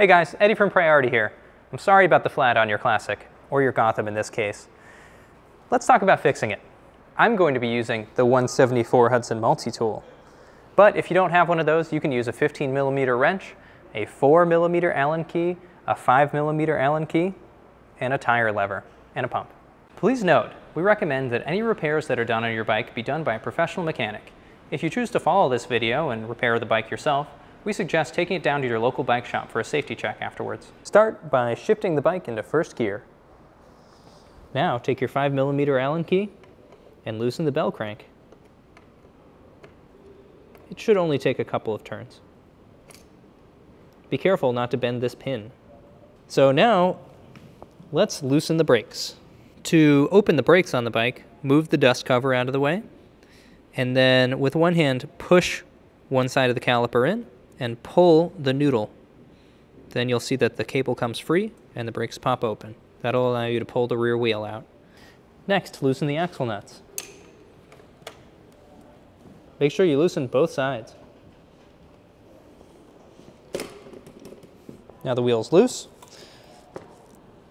Hey guys, Eddie from Priority here. I'm sorry about the flat on your Classic, or your Gotham in this case. Let's talk about fixing it. I'm going to be using the 174 Hudson multi-tool. But if you don't have one of those, you can use a 15 millimeter wrench, a 4 millimeter Allen key, a 5 millimeter Allen key, and a tire lever, and a pump. Please note, we recommend that any repairs that are done on your bike be done by a professional mechanic. If you choose to follow this video and repair the bike yourself, we suggest taking it down to your local bike shop for a safety check afterwards. Start by shifting the bike into first gear. Now take your 5 millimeter Allen key and loosen the bell crank. It should only take a couple of turns. Be careful not to bend this pin. So now let's loosen the brakes. To open the brakes on the bike, move the dust cover out of the way, and then with one hand push one side of the caliper in and pull the noodle. Then you'll see that the cable comes free and the brakes pop open. That'll allow you to pull the rear wheel out. Next, loosen the axle nuts. Make sure you loosen both sides. Now the wheel's loose.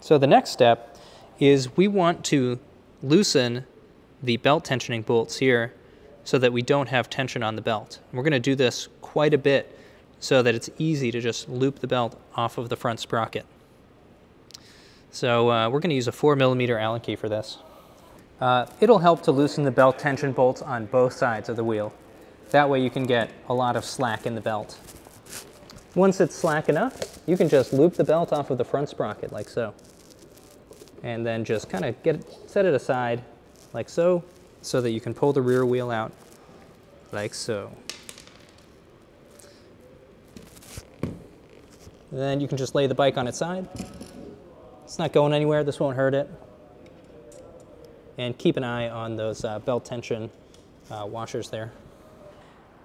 So the next step is we want to loosen the belt tensioning bolts here so that we don't have tension on the belt. We're going to do this quite a bit so that it's easy to just loop the belt off of the front sprocket. So uh, we're going to use a 4 millimeter Allen key for this. Uh, it'll help to loosen the belt tension bolts on both sides of the wheel. That way you can get a lot of slack in the belt. Once it's slack enough, you can just loop the belt off of the front sprocket like so. And then just kind of get it, set it aside like so, so that you can pull the rear wheel out like so. Then you can just lay the bike on its side. It's not going anywhere, this won't hurt it. And keep an eye on those uh, belt tension uh, washers there.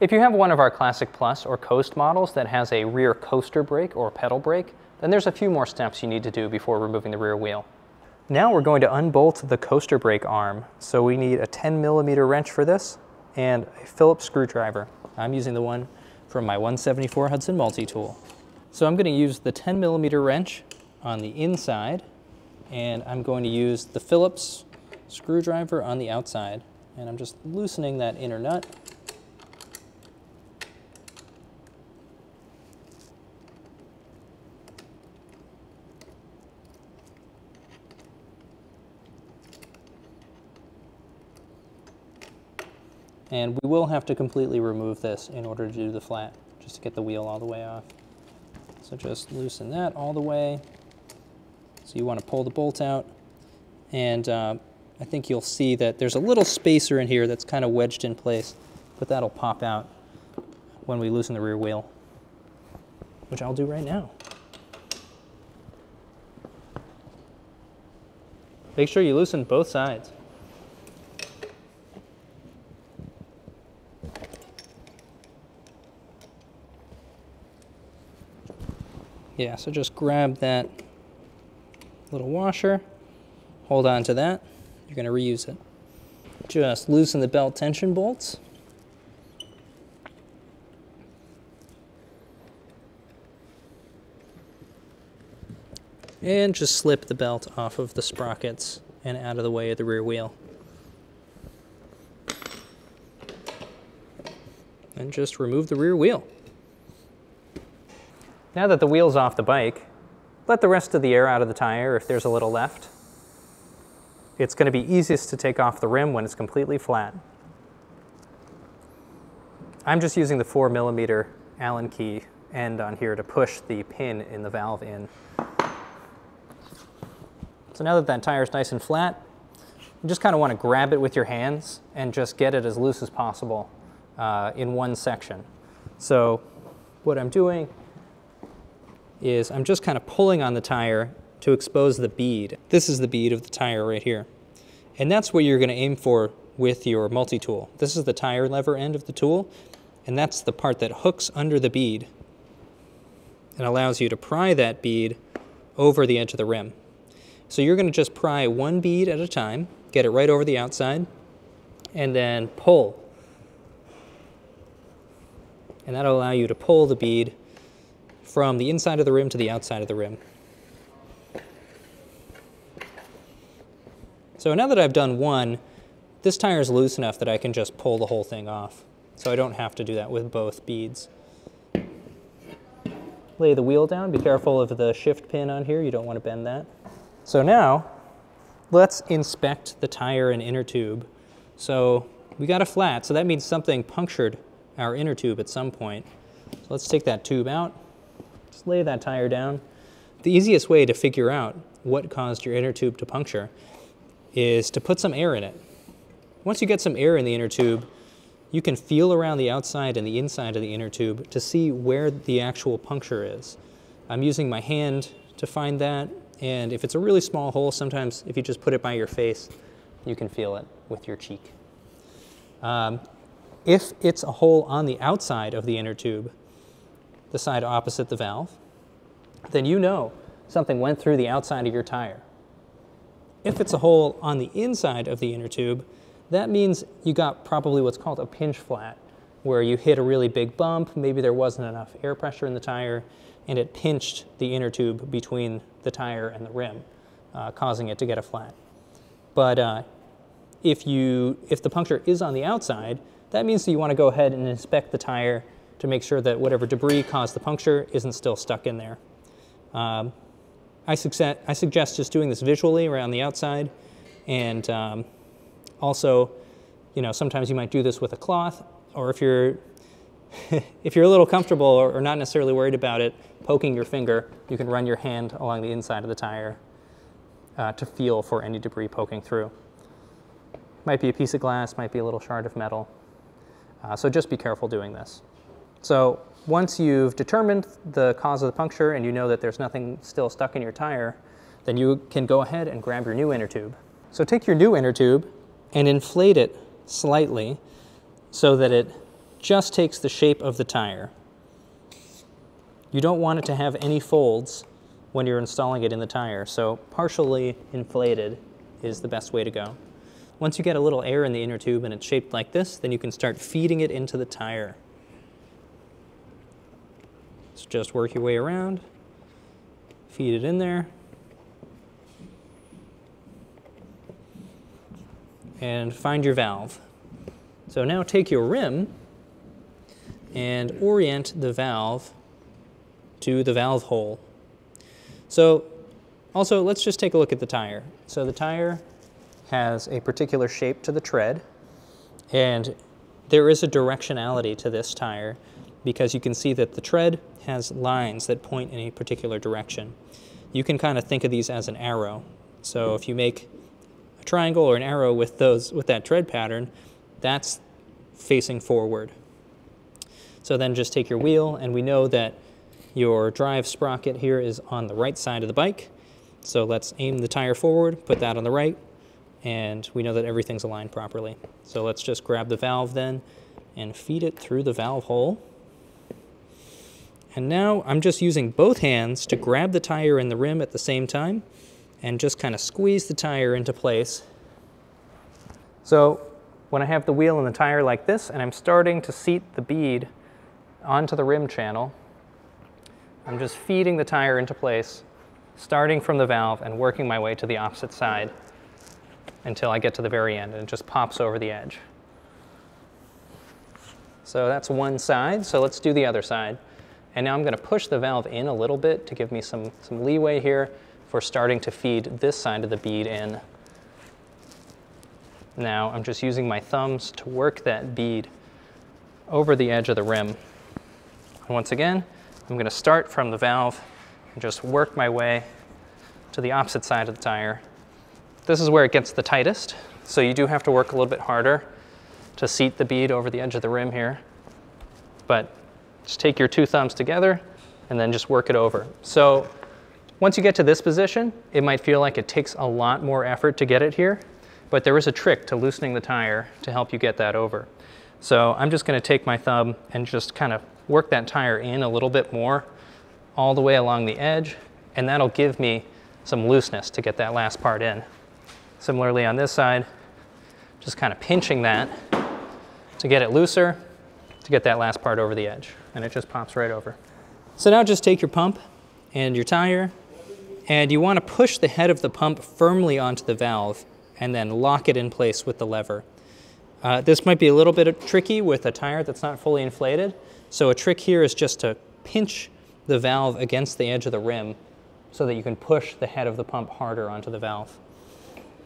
If you have one of our Classic Plus or Coast models that has a rear coaster brake or pedal brake, then there's a few more steps you need to do before removing the rear wheel. Now we're going to unbolt the coaster brake arm. So we need a 10 millimeter wrench for this and a Phillips screwdriver. I'm using the one from my 174 Hudson multi-tool. So I'm going to use the 10 millimeter wrench on the inside and I'm going to use the Phillips screwdriver on the outside and I'm just loosening that inner nut. And we will have to completely remove this in order to do the flat, just to get the wheel all the way off. Just loosen that all the way. So you want to pull the bolt out. And uh, I think you'll see that there's a little spacer in here that's kind of wedged in place, but that'll pop out when we loosen the rear wheel, which I'll do right now. Make sure you loosen both sides. Yeah, so just grab that little washer, hold on to that, you're going to reuse it. Just loosen the belt tension bolts. And just slip the belt off of the sprockets and out of the way of the rear wheel. And just remove the rear wheel. Now that the wheel's off the bike, let the rest of the air out of the tire if there's a little left. It's going to be easiest to take off the rim when it's completely flat. I'm just using the 4 millimeter Allen key end on here to push the pin in the valve in. So now that that tire is nice and flat, you just kind of want to grab it with your hands and just get it as loose as possible uh, in one section. So what I'm doing is I'm just kind of pulling on the tire to expose the bead. This is the bead of the tire right here. And that's what you're going to aim for with your multi-tool. This is the tire lever end of the tool, and that's the part that hooks under the bead and allows you to pry that bead over the edge of the rim. So you're going to just pry one bead at a time, get it right over the outside, and then pull. And that'll allow you to pull the bead from the inside of the rim to the outside of the rim. So now that I've done one, this tire is loose enough that I can just pull the whole thing off. So I don't have to do that with both beads. Lay the wheel down, be careful of the shift pin on here, you don't want to bend that. So now, let's inspect the tire and inner tube. So we got a flat, so that means something punctured our inner tube at some point. So let's take that tube out, just lay that tire down. The easiest way to figure out what caused your inner tube to puncture is to put some air in it. Once you get some air in the inner tube, you can feel around the outside and the inside of the inner tube to see where the actual puncture is. I'm using my hand to find that, and if it's a really small hole, sometimes if you just put it by your face, you can feel it with your cheek. Um, if it's a hole on the outside of the inner tube, the side opposite the valve, then you know something went through the outside of your tire. If it's a hole on the inside of the inner tube, that means you got probably what's called a pinch flat, where you hit a really big bump, maybe there wasn't enough air pressure in the tire, and it pinched the inner tube between the tire and the rim, uh, causing it to get a flat. But uh, if, you, if the puncture is on the outside, that means that you want to go ahead and inspect the tire to make sure that whatever debris caused the puncture isn't still stuck in there. Um, I, suggest, I suggest just doing this visually around the outside and um, also, you know, sometimes you might do this with a cloth or if you're if you're a little comfortable or, or, not necessarily worried about it, poking your finger, you can run your hand along the inside of the tire uh, to feel for any debris poking through. Might be a piece of glass, might be a little shard of metal. Uh, so just be careful doing this. So once you've determined the cause of the puncture and you know that there's nothing still stuck in your tire, then you can go ahead and grab your new inner tube. So take your new inner tube and inflate it slightly so that it just takes the shape of the tire. You don't want it to have any folds when you're installing it in the tire, so partially inflated is the best way to go. Once you get a little air in the inner tube and it's shaped like this, then you can start feeding it into the tire. So just work your way around, feed it in there, and find your valve. So now take your rim and orient the valve to the valve hole. So also let's just take a look at the tire. So the tire has a particular shape to the tread, and there is a directionality to this tire because you can see that the tread has lines that point in a particular direction. You can kind of think of these as an arrow. So if you make a triangle or an arrow with those with that tread pattern, that's facing forward. So then just take your wheel, and we know that your drive sprocket here is on the right side of the bike. So let's aim the tire forward, put that on the right, and we know that everything's aligned properly. So let's just grab the valve then and feed it through the valve hole. And now I'm just using both hands to grab the tire and the rim at the same time and just kind of squeeze the tire into place. So when I have the wheel and the tire like this and I'm starting to seat the bead onto the rim channel, I'm just feeding the tire into place, starting from the valve and working my way to the opposite side until I get to the very end and it just pops over the edge. So that's one side, so let's do the other side. And now I'm going to push the valve in a little bit to give me some, some leeway here for starting to feed this side of the bead in. Now I'm just using my thumbs to work that bead over the edge of the rim. And once again, I'm going to start from the valve and just work my way to the opposite side of the tire this is where it gets the tightest, so you do have to work a little bit harder to seat the bead over the edge of the rim here. But just take your two thumbs together and then just work it over. So once you get to this position, it might feel like it takes a lot more effort to get it here, but there is a trick to loosening the tire to help you get that over. So I'm just gonna take my thumb and just kind of work that tire in a little bit more all the way along the edge, and that'll give me some looseness to get that last part in. Similarly on this side, just kind of pinching that to get it looser, to get that last part over the edge. And it just pops right over. So now just take your pump and your tire, and you want to push the head of the pump firmly onto the valve and then lock it in place with the lever. Uh, this might be a little bit tricky with a tire that's not fully inflated. So a trick here is just to pinch the valve against the edge of the rim so that you can push the head of the pump harder onto the valve.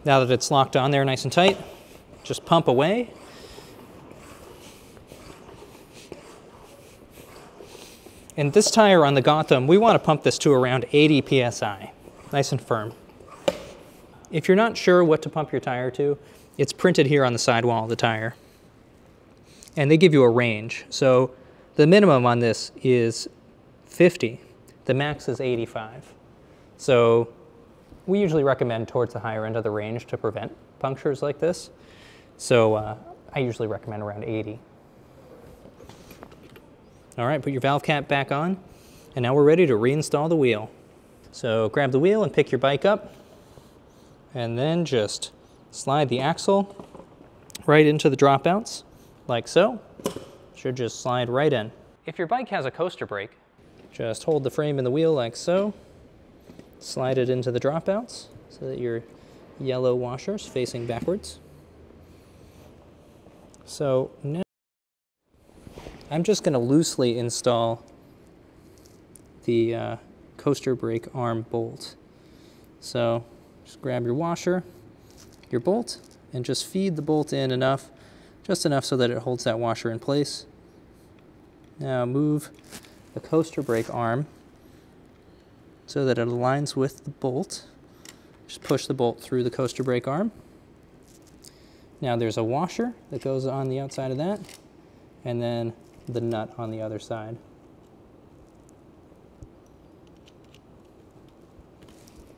Now that it's locked on there nice and tight, just pump away. And this tire on the Gotham, we want to pump this to around 80 PSI, nice and firm. If you're not sure what to pump your tire to, it's printed here on the sidewall of the tire. And they give you a range. So the minimum on this is 50. The max is 85. So we usually recommend towards the higher end of the range to prevent punctures like this. So uh, I usually recommend around 80. All right, put your valve cap back on, and now we're ready to reinstall the wheel. So grab the wheel and pick your bike up, and then just slide the axle right into the dropouts, like so. Should just slide right in. If your bike has a coaster brake, just hold the frame in the wheel like so. Slide it into the dropouts so that your yellow washer's facing backwards. So now I'm just going to loosely install the uh, coaster brake arm bolt. So just grab your washer, your bolt, and just feed the bolt in enough, just enough so that it holds that washer in place. Now move the coaster brake arm so that it aligns with the bolt. Just push the bolt through the coaster brake arm. Now there's a washer that goes on the outside of that, and then the nut on the other side.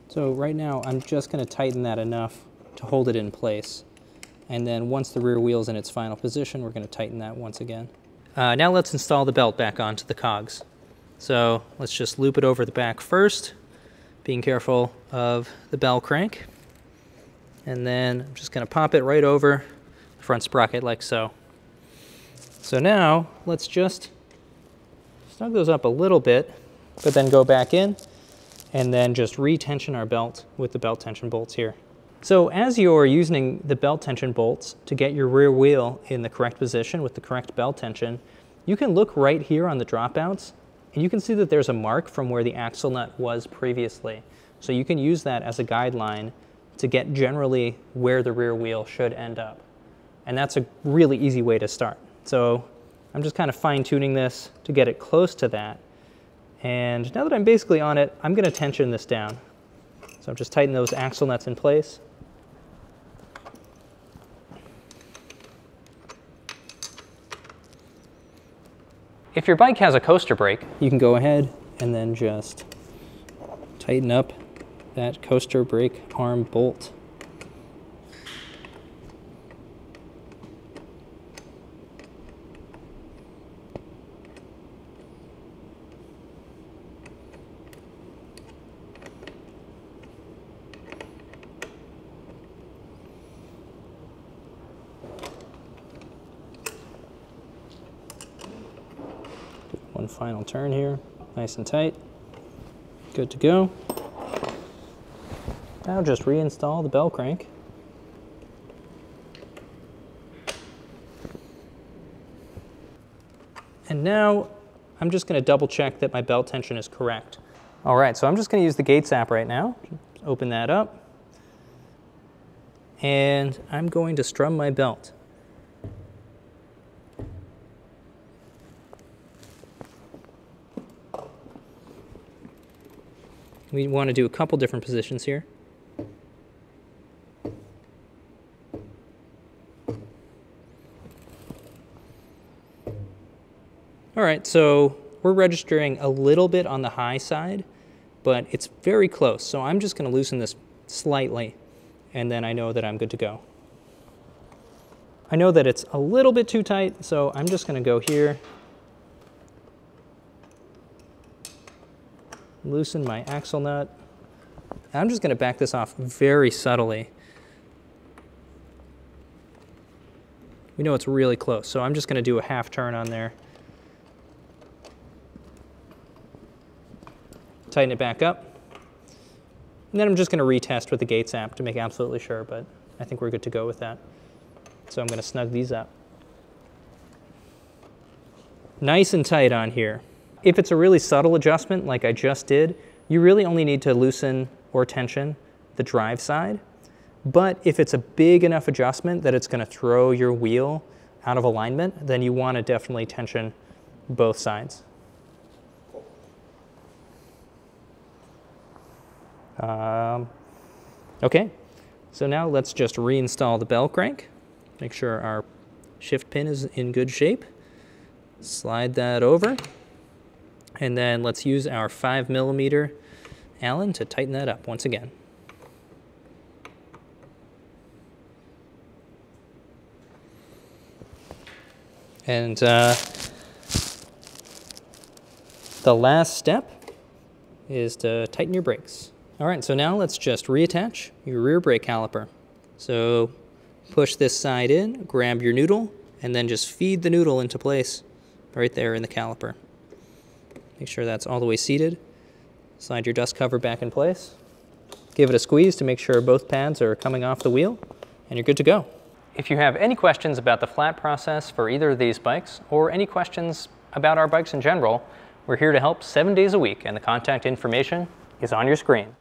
So right now I'm just going to tighten that enough to hold it in place. And then once the rear wheel's in its final position, we're going to tighten that once again. Uh, now let's install the belt back onto the cogs. So let's just loop it over the back first, being careful of the bell crank. And then I'm just going to pop it right over the front sprocket like so. So now let's just snug those up a little bit, but then go back in and then just retension our belt with the belt tension bolts here. So as you're using the belt tension bolts to get your rear wheel in the correct position with the correct belt tension, you can look right here on the dropouts and you can see that there's a mark from where the axle nut was previously. So you can use that as a guideline to get generally where the rear wheel should end up. And that's a really easy way to start. So I'm just kind of fine tuning this to get it close to that. And now that I'm basically on it, I'm gonna tension this down. So I'm just tightening those axle nuts in place. If your bike has a coaster brake, you can go ahead and then just tighten up that coaster brake arm bolt. One final turn here, nice and tight. Good to go. Now just reinstall the bell crank. And now I'm just going to double check that my belt tension is correct. All right, so I'm just going to use the Gates app right now. Open that up. And I'm going to strum my belt. We want to do a couple different positions here. All right, so we're registering a little bit on the high side, but it's very close. So I'm just going to loosen this slightly, and then I know that I'm good to go. I know that it's a little bit too tight, so I'm just going to go here loosen my axle nut. I'm just going to back this off very subtly. We know it's really close, so I'm just going to do a half turn on there. tighten it back up. And then I'm just going to retest with the Gates app to make absolutely sure, but I think we're good to go with that. So I'm going to snug these up. Nice and tight on here. If it's a really subtle adjustment like I just did, you really only need to loosen or tension the drive side. But if it's a big enough adjustment that it's going to throw your wheel out of alignment, then you want to definitely tension both sides. Um, okay, so now let's just reinstall the bell crank. Make sure our shift pin is in good shape. Slide that over. And then let's use our five millimeter Allen to tighten that up once again. And uh, the last step is to tighten your brakes. All right, so now let's just reattach your rear brake caliper. So push this side in, grab your noodle, and then just feed the noodle into place right there in the caliper. Make sure that's all the way seated. Slide your dust cover back in place. Give it a squeeze to make sure both pads are coming off the wheel, and you're good to go. If you have any questions about the flat process for either of these bikes, or any questions about our bikes in general, we're here to help seven days a week, and the contact information is on your screen.